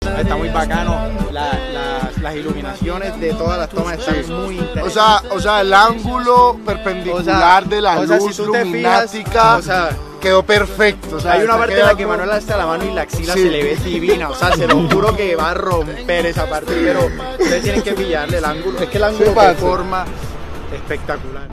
Está muy bacano. La- la- las iluminaciones de todas las tomas están Sí. muy interesantes. O sea, o sea, el ángulo perpendicular de la o sea, luz si luminática fijas, o sea, quedó perfecto. o sea, hay una parte en la que Manuel alza la mano y la axila Sí. se le ve divina. O sea, se lo juro que va a romper esa parte. Pero ustedes tienen que pillarle el ángulo. Es que el ángulo Sí, de forma espectacular.